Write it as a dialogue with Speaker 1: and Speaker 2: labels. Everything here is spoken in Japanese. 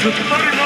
Speaker 1: 突っ張り